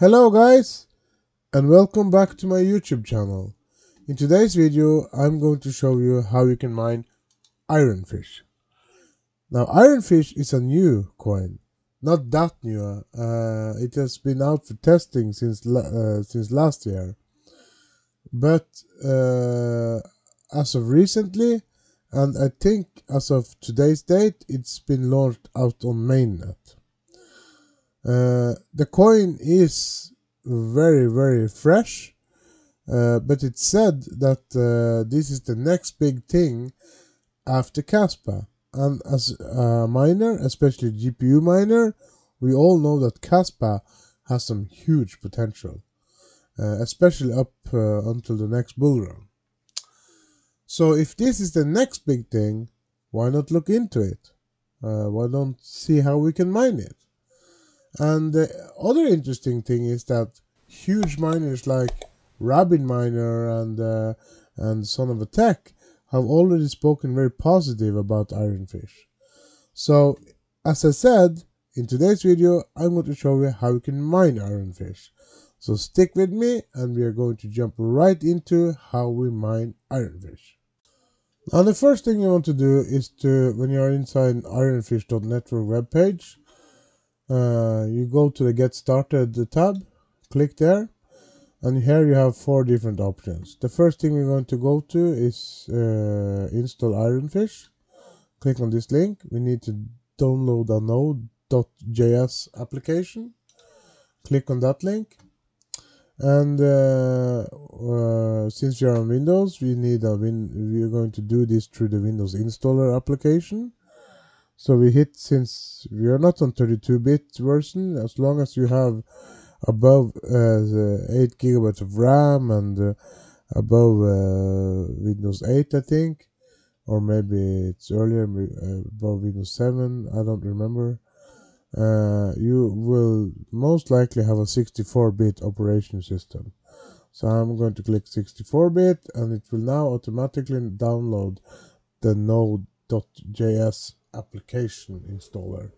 Hello guys and welcome back to my YouTube channel. In today's video I'm going to show you how you can mine Ironfish. Now Ironfish is a new coin, not that new, uh, it has been out for testing since, uh, since last year. But uh, as of recently and I think as of today's date it's been launched out on mainnet. Uh, the coin is very very fresh uh, but it's said that uh, this is the next big thing after Kaspa and as a miner especially GPU miner we all know that Kaspa has some huge potential uh, especially up uh, until the next bull run. So if this is the next big thing why not look into it? Why don't see how we can mine it and the other interesting thing is that huge miners like Rabin Miner and uh, and Son of a Tech have already spoken very positive about Ironfish. So, as I said, in today's video, I'm going to show you how you can mine Ironfish. So stick with me and we are going to jump right into how we mine Ironfish. Now the first thing you want to do is to, when you are inside ironfish.network webpage, uh, you go to the get started tab click there and here you have four different options. The first thing we're going to go to is uh, install ironfish. Click on this link. We need to download a node.js application. Click on that link. And uh, uh, since we are on windows we need a win we're going to do this through the windows installer application so we hit since we are not on 32-bit version as long as you have above uh, the 8 gigabytes of ram and uh, above uh, windows 8 i think. Or maybe it's earlier uh, above windows 7 i don't remember. Uh, you will most likely have a 64-bit operation system. So i'm going to click 64-bit and it will now automatically download the node.js application installer.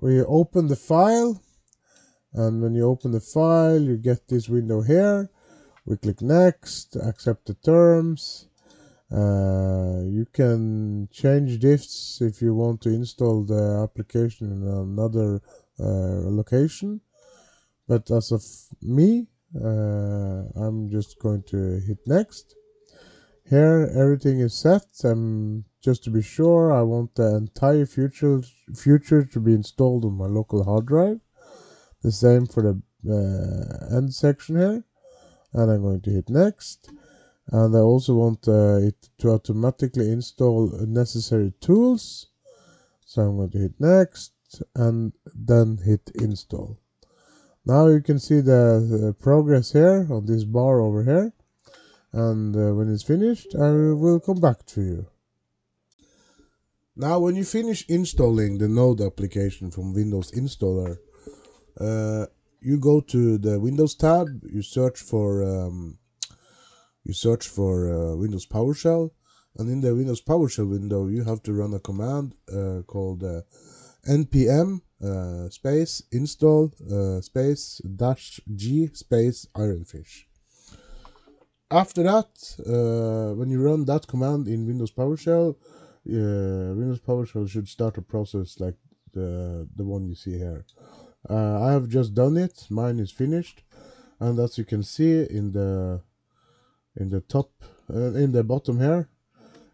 We open the file and when you open the file you get this window here. We click next, accept the terms. Uh, you can change diffs if you want to install the application in another uh, location. But as of me, uh, I'm just going to hit next. Here everything is set. I'm just to be sure, I want the entire future future to be installed on my local hard drive. The same for the uh, end section here. And I'm going to hit next. And I also want uh, it to automatically install necessary tools. So I'm going to hit next and then hit install. Now you can see the, the progress here on this bar over here. And uh, when it's finished, I will come back to you. Now, when you finish installing the Node application from Windows Installer, uh, you go to the Windows tab, you search for um, you search for uh, Windows PowerShell, and in the Windows PowerShell window, you have to run a command uh, called uh, npm uh, space install uh, space dash g space ironfish. After that, when you run that command in Windows PowerShell, uh, Windows PowerShell should start a process like the the one you see here. Uh, I have just done it. Mine is finished, and as you can see in the in the top uh, in the bottom here,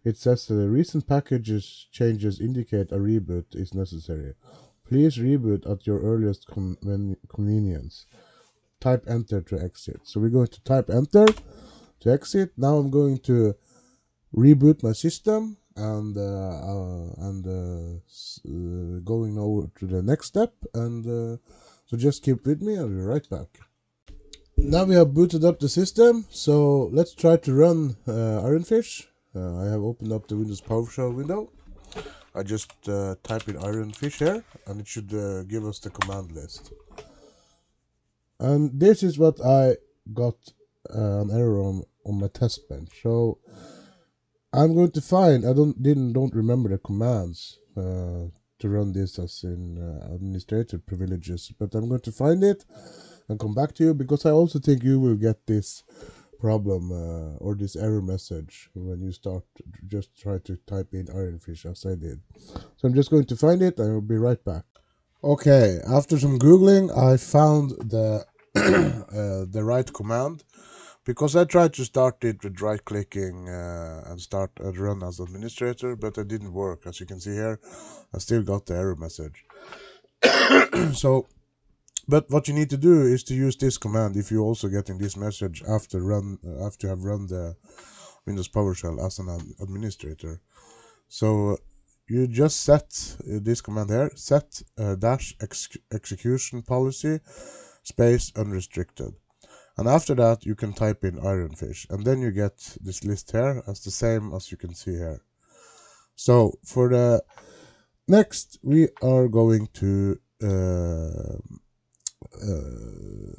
it says the recent packages changes indicate a reboot is necessary. Please reboot at your earliest con convenience. Type enter to exit. So we're going to type enter to exit. Now I'm going to reboot my system and uh, uh, and uh, going over to the next step and so just keep with me i'll be right back now we have booted up the system so let's try to run uh, ironfish i have opened up the windows powershell window I just uh, type in ironfish here and it should uh, give us the command list. And this is what I got uh, an error on, on my test bench. So I'm going to find I don't didn't don't remember the commands uh, to run this as in uh, administrator privileges, but I'm going to find it and come back to you because I also think you will get this problem uh, or this error message when you start just try to type in ironfish as I did. So I'm just going to find it I'll be right back. Okay, after some googling, I found the uh, the right command because I tried to start it with right clicking uh, and start run as administrator, but it didn't work. As you can see here, I still got the error message. so, but what you need to do is to use this command if you're also getting this message after run uh, after you have run the Windows PowerShell as an administrator. So you just set uh, this command here, set uh, dash ex execution policy space unrestricted and after that you can type in ironfish. And then you get this list here as the same as you can see here. So for the next we are going to uh, uh,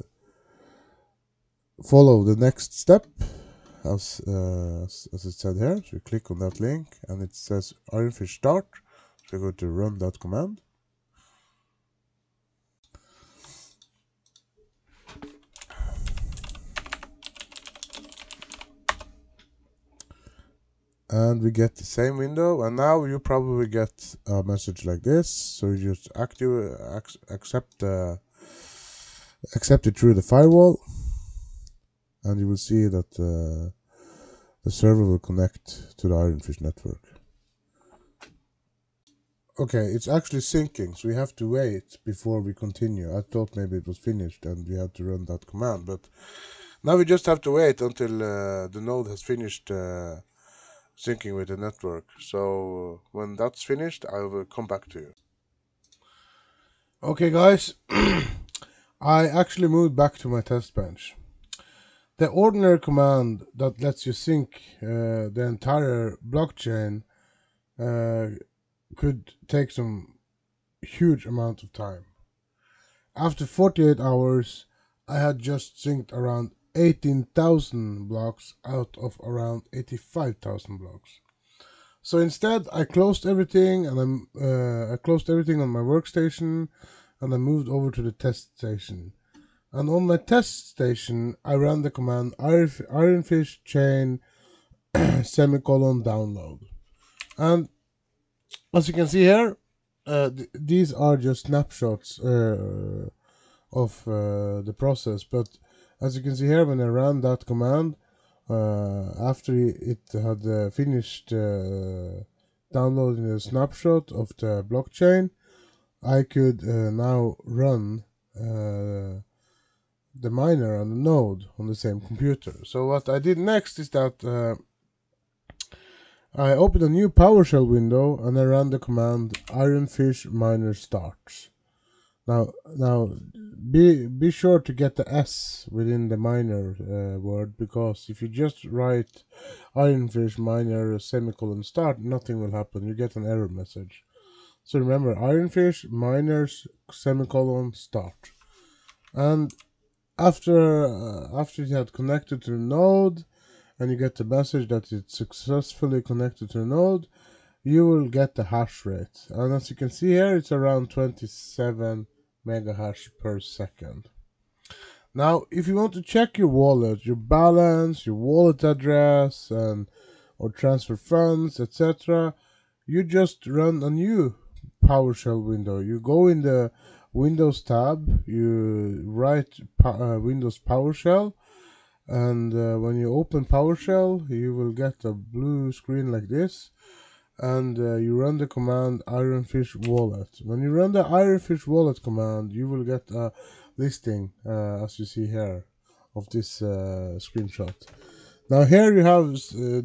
follow the next step. As, uh, as, as it said here so you click on that link and it says ironfish start. So you go to run that command and we get the same window and now you probably get a message like this. So you just active accept uh, accept it through the firewall. And you will see that uh, the server will connect to the ironfish network. Okay it's actually syncing so we have to wait before we continue. I thought maybe it was finished and we had to run that command but now we just have to wait until uh, the node has finished uh, syncing with the network. So when that's finished, I will come back to you. Okay, guys, I actually moved back to my test bench. The ordinary command that lets you sync uh, the entire blockchain uh, could take some huge amount of time. After 48 hours, I had just synced around 18,000 blocks out of around 85,000 blocks. So instead, I closed everything and I'm, uh, I closed everything on my workstation and I moved over to the test station. And on my test station, I ran the command ironfish chain semicolon download. And as you can see here, uh, th these are just snapshots uh, of uh, the process, but as you can see here when I ran that command uh, after it had uh, finished uh, downloading a snapshot of the blockchain I could now run the miner and the node on the same computer. So what I did next is that uh, I opened a new PowerShell window and I ran the command ironfish miner starts now, now, be be sure to get the S within the miner uh, word because if you just write ironfish miner semicolon start, nothing will happen. You get an error message. So remember, ironfish miners semicolon start, and after uh, after you had connected to the node, and you get the message that it's successfully connected to the node, you will get the hash rate. And as you can see here, it's around 27 megahash per second. Now, if you want to check your wallet, your balance, your wallet address, and or transfer funds, etc., you just run a new PowerShell window. You go in the Windows tab, you write uh, Windows PowerShell, and uh, when you open PowerShell, you will get a blue screen like this and uh, you run the command ironfish wallet. When you run the ironfish wallet command, you will get a listing, uh, as you see here, of this uh, screenshot. Now here you have uh,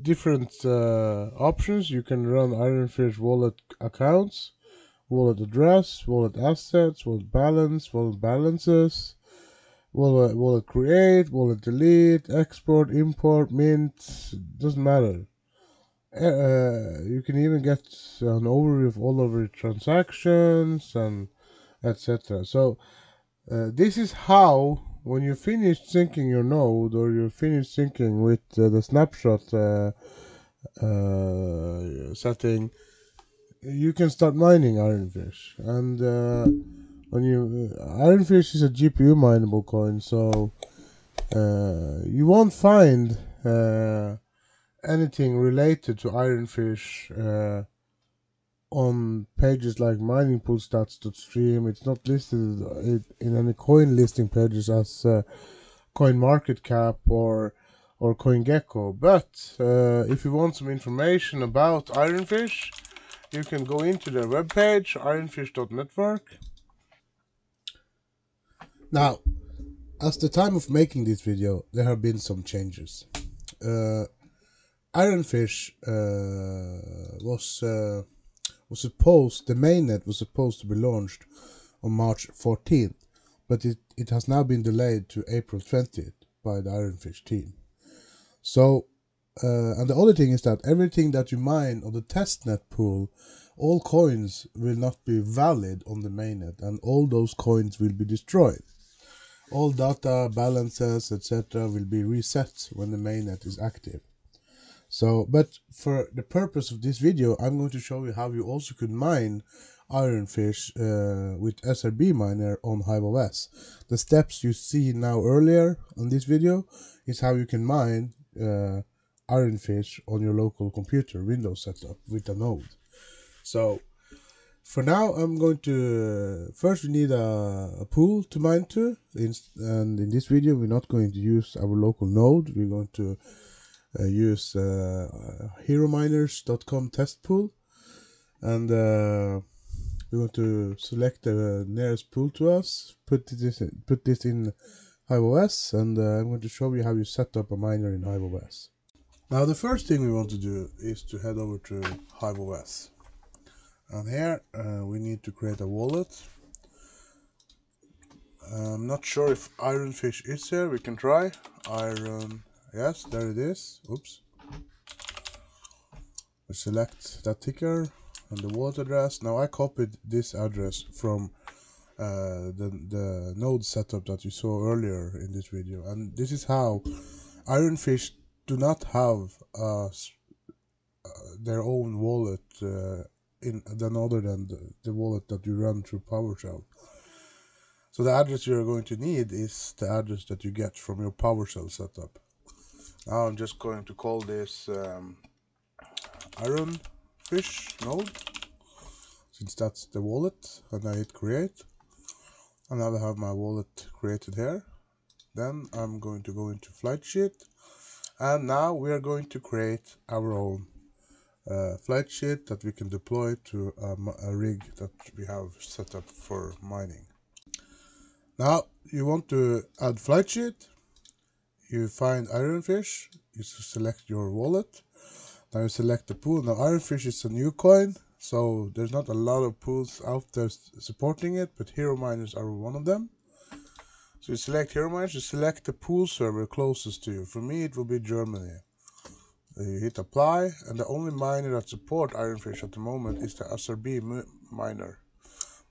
different uh, options. You can run ironfish wallet accounts, wallet address, wallet assets, wallet balance, wallet balances, wallet, wallet create, wallet delete, export, import, mint, doesn't matter uh, you can even get an overview of all of your transactions and etc. So uh, this is how when you finish syncing your node or you finish syncing with uh, the snapshot uh, uh, setting you can start mining ironfish and uh, when you ironfish is a GPU mineable coin so you won't find anything related to ironfish uh, on pages like miningpoolstats.stream it's not listed in any coin listing pages as uh, coin market cap or or CoinGecko. But uh, if you want some information about Ironfish, you can go into their webpage, ironfish.network. Now, as the time of making this video, there have been some changes. Uh, Ironfish uh, was uh, was supposed the mainnet was supposed to be launched on March 14th, but it, it has now been delayed to April 20th by the Ironfish team. So, uh, and the other thing is that everything that you mine on the testnet pool, all coins will not be valid on the mainnet, and all those coins will be destroyed. All data, balances, etc., will be reset when the mainnet is active. So, but for the purpose of this video, I'm going to show you how you also could mine Ironfish uh, with SRB miner on HiveOS. The steps you see now earlier on this video is how you can mine uh, Ironfish on your local computer Windows setup with a node. So for now I'm going to first we need a, a pool to mine to and in this video we're not going to use our local node we're going to use uh, herominers.com test pool and uh, we're going to select the nearest pool to us put this in, put this in HiveOS and uh, I'm going to show you how you set up a miner in HiveOS. Now the first thing we want to do is to head over to HiveOS. And here uh, we need to create a wallet. I'm not sure if Ironfish is here, we can try. Iron, yes, there it is. Oops. We select that ticker and the wallet address. Now I copied this address from uh, the, the node setup that you saw earlier in this video and this is how Ironfish do not have uh, uh, their own wallet uh, in than other than the, the, wallet that you run through PowerShell. So the address you're going to need is the address that you get from your PowerShell setup. Now I'm just going to call this um, Ironfish node since that's the wallet and I hit create. And now I have my wallet created here then I'm going to go into flight sheet. And now we are going to create our own uh, flight sheet that we can deploy to a, a rig that we have set up for mining. Now you want to add flight sheet you find ironfish you select your wallet now you select the pool now ironfish is a new coin so there's not a lot of pools out there supporting it, but Hero Miners are one of them. So you select Hero Miners, you select the pool server closest to you. For me, it will be Germany. Uh, you hit apply, and the only miner that support Ironfish at the moment is the SRB miner,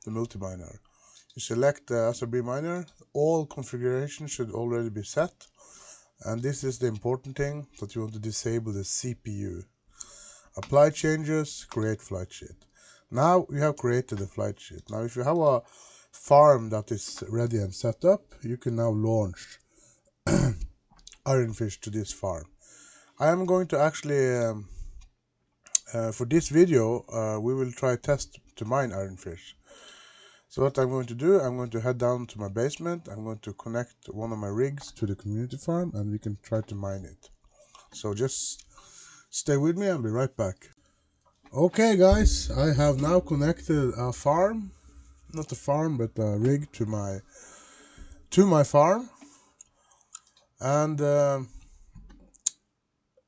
the multi-miner. You select the SRB miner, all configuration should already be set. And this is the important thing, that you want to disable the CPU. Apply changes, create flight sheet. Now we have created the flight sheet. Now if you have a farm that is ready and set up, you can now launch ironfish to this farm. I am going to actually, um, uh, for this video, uh, we will try test to mine ironfish. So what I'm going to do, I'm going to head down to my basement, I'm going to connect one of my rigs to the community farm and we can try to mine it. So just Stay with me, I'll be right back. Okay guys, I have now connected a farm, not a farm but a rig to my to my farm. And uh,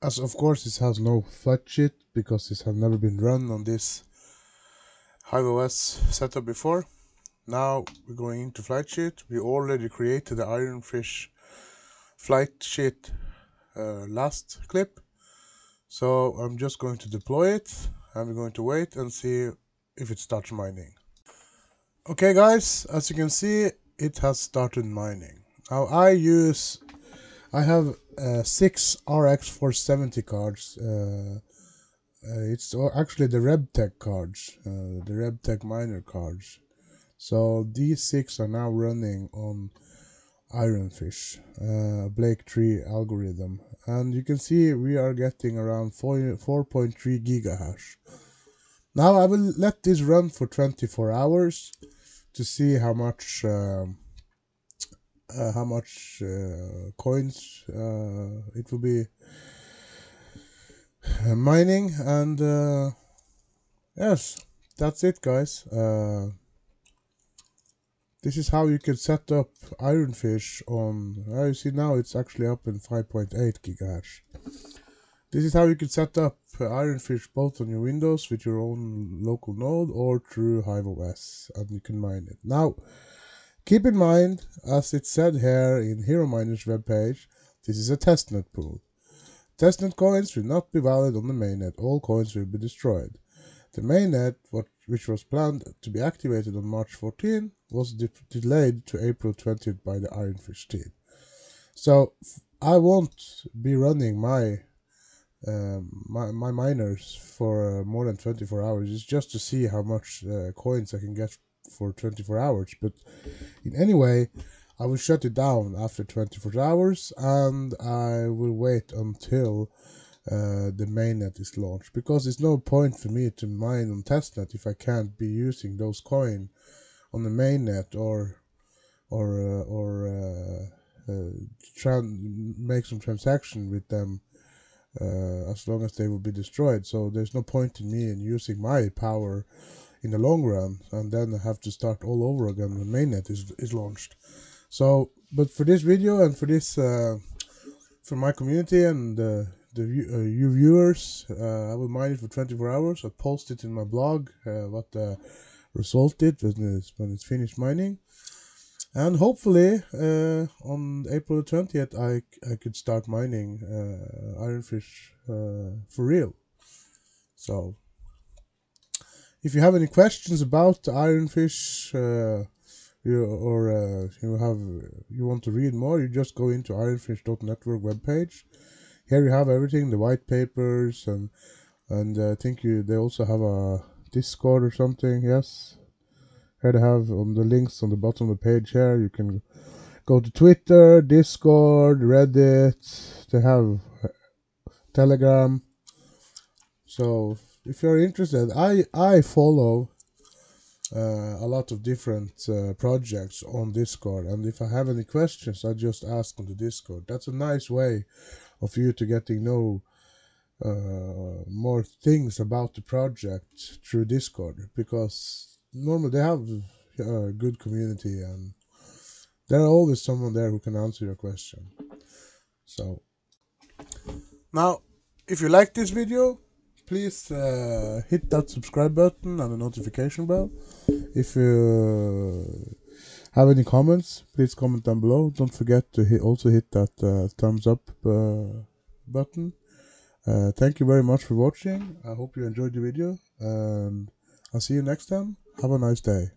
as of course this has no flight sheet because this has never been run on this HiveOS setup before. Now we're going into flight sheet. We already created the Ironfish flight sheet uh, last clip so I'm just going to deploy it. I'm going to wait and see if it starts mining. Okay guys, as you can see, it has started mining. Now I use, I have uh, six RX 470 cards uh, uh, it's actually the RebTech cards, uh, the RebTech miner cards. So these six are now running on Ironfish, uh, Blake3 algorithm, and you can see we are getting around 4.3 gigahash. Now I will let this run for 24 hours to see how much um, uh, how much uh, coins uh, it will be uh, mining. And uh, yes that's it guys. Uh, this is how you can set up Ironfish on uh, you see now it's actually up in 5.8 gigahash this is how you can set up Ironfish both on your Windows with your own local node or through HiveOS and you can mine it now keep in mind as it said here in Hero Miner's webpage this is a testnet pool Testnet coins will not be valid on the mainnet. All coins will be destroyed. The mainnet, which was planned to be activated on March 14, was de delayed to April 20th by the Ironfish team. So I won't be running my um, my, my miners for uh, more than 24 hours. It's just to see how much uh, coins I can get for 24 hours. But in any way, I will shut it down after 24 hours and I will wait until uh, the mainnet is launched because there's no point for me to mine on testnet if I can't be using those coin on the mainnet or or uh, or uh, uh make some transaction with them uh, as long as they will be destroyed. So there's no point in me in using my power in the long run and then I have to start all over again when mainnet is is launched. So, but for this video and for this, uh, for my community and the uh, you viewers, uh, I will mine it for 24 hours. I'll post it in my blog uh, what the result is when it's, when it's finished mining. And hopefully uh, on April 20th, I, I could start mining ironfish for real. So, if you have any questions about the ironfish, you or uh, you have you want to read more, you just go into ironfish.network webpage. Here you have everything, the white papers, and and uh, I think you they also have a Discord or something. Yes, here they have on the links on the bottom of the page. Here you can go to Twitter, Discord, Reddit. They have Telegram. So if you're interested, I I follow uh, a lot of different uh, projects on Discord. And if I have any questions, I just ask on the Discord. That's a nice way of you to getting know uh, more things about the project through Discord because normally they have a good community and there are always someone there who can answer your question. So now, if you like this video, please uh, hit that subscribe button and the notification bell. If you have any comments, please comment down below. Don't forget to hit, also hit that uh, thumbs up uh, button. Uh, thank you very much for watching. I hope you enjoyed the video and I'll see you next time. Have a nice day.